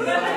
Yeah.